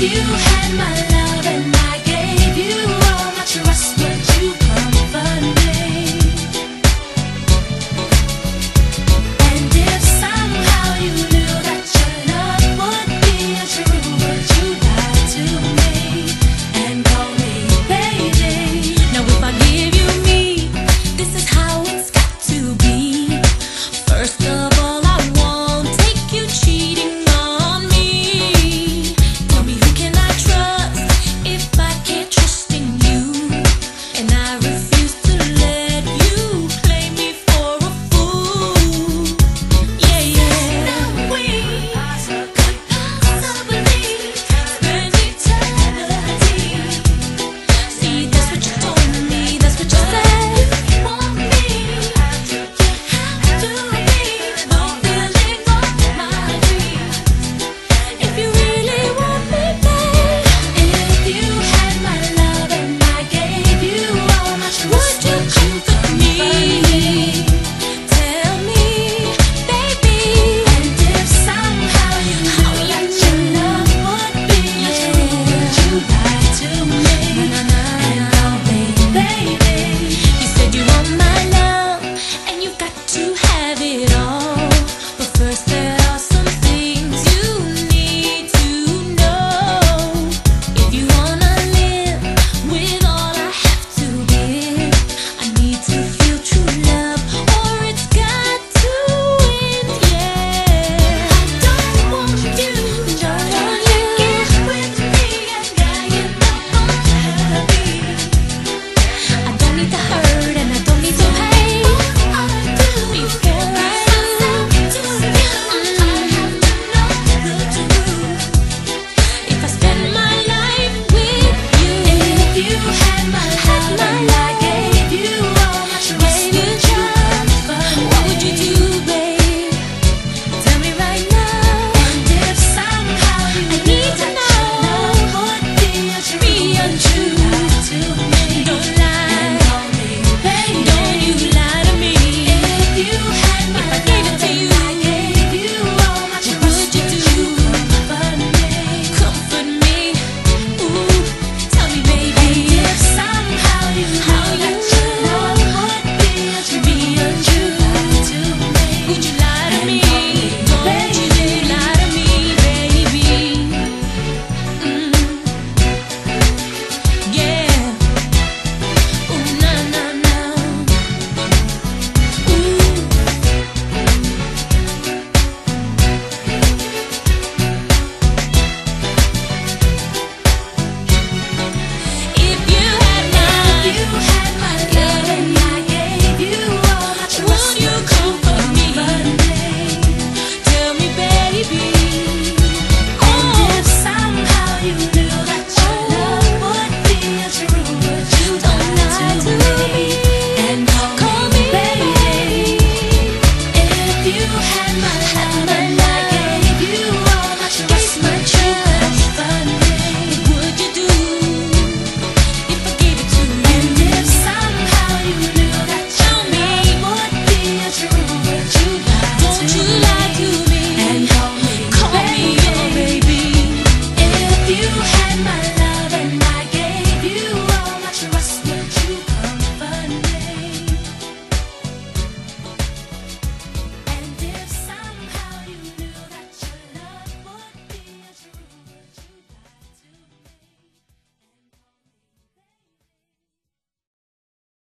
you had my life.